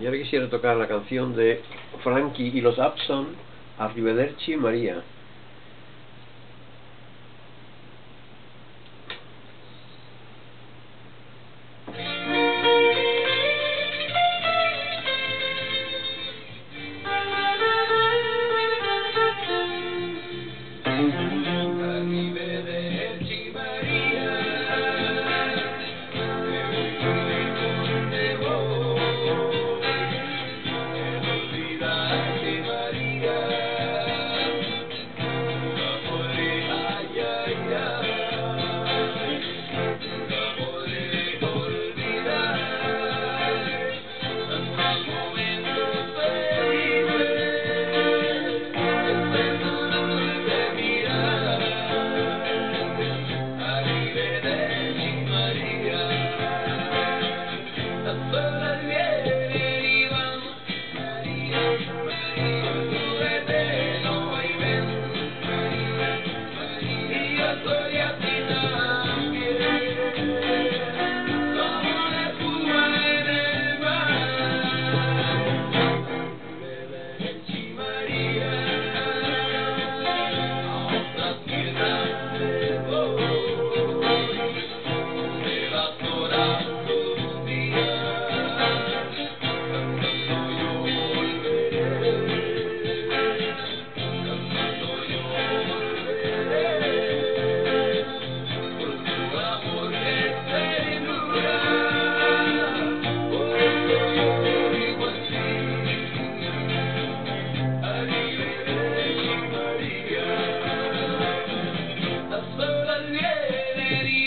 Y ahora quisiera tocar la canción de Frankie y los Abson, Arrivederci María. Daddy.